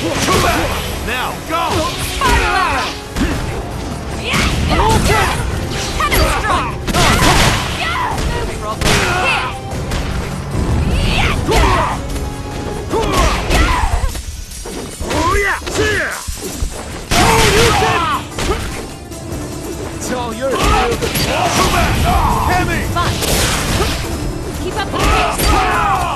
Hadouken! Now, go! Fire Hadouken! Cannon strike! No problem. Oh yeah! See Hadouken! It's all yours, Cammy! Fine. Keep up the pace.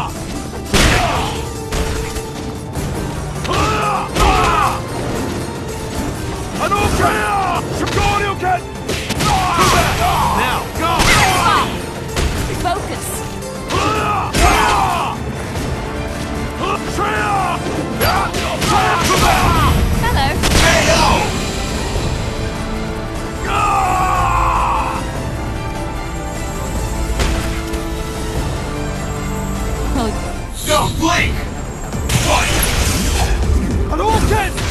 Hadouken!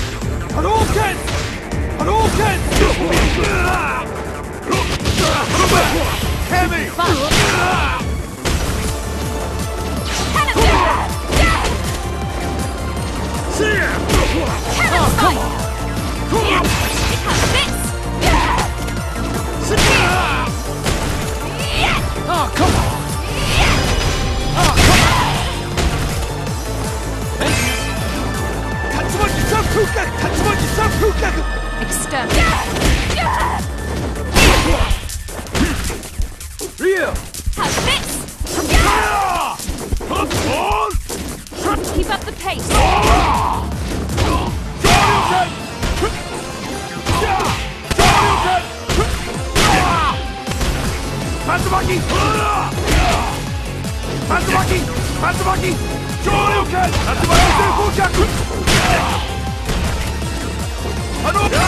Pace. Shoryuken! Shoryuken! Tatsumaki! Tatsumaki! Tatsumaki! Shoryuken!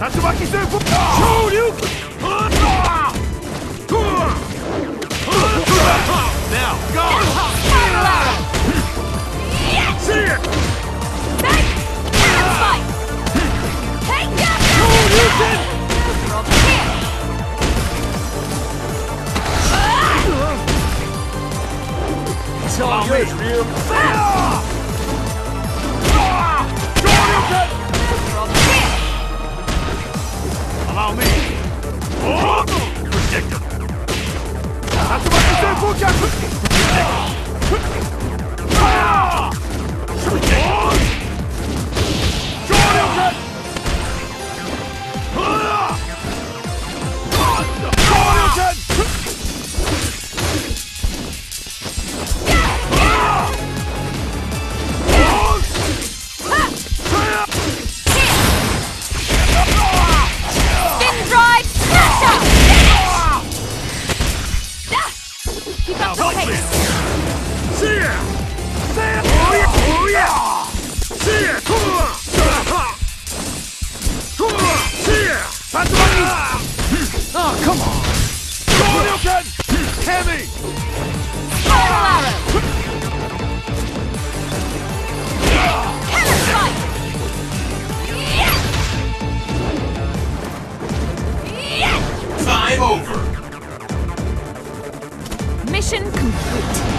Yeah! Tatsumaki Senpu! Shoryuken! Now, go! See it! Spike. Take that. Shoryuken! Problem. It's all yours, Ryu! Shoryuken! Keep up the pace. See ya! Oh yeah! Oh yeah! See ya! See ya! Tatsumaki! Oh, come on! Shoryuken! Cammy! Spiral arrow. Cannon strike. Time over! Mission complete.